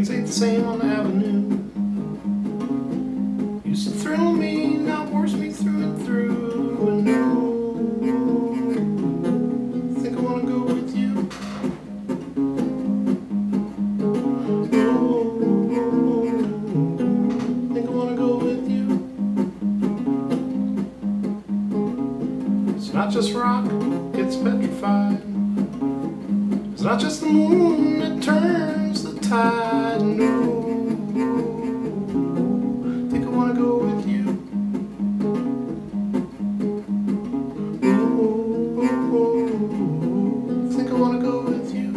the same on the avenue. Used to thrill me, now bores me through and through. And no, think I wanna go with you. Oh, think I wanna go with you. It's not just rock, it's petrified. It's not just the moon that turns tide. No, think I wanna go with you. Oh, think I wanna go with you.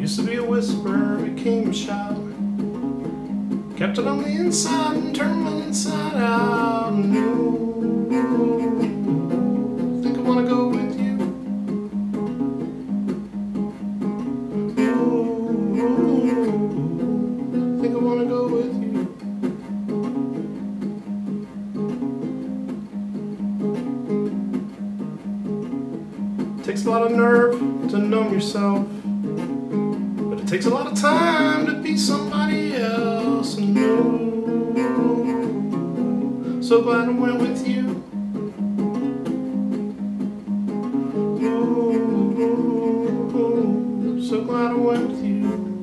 Used to be a whisper, became a shout. Kept it on the inside and turned my inside out. Takes a lot of nerve to numb yourself. But it takes a lot of time to be somebody else. And so glad I went with you. Oh, so glad I went with you.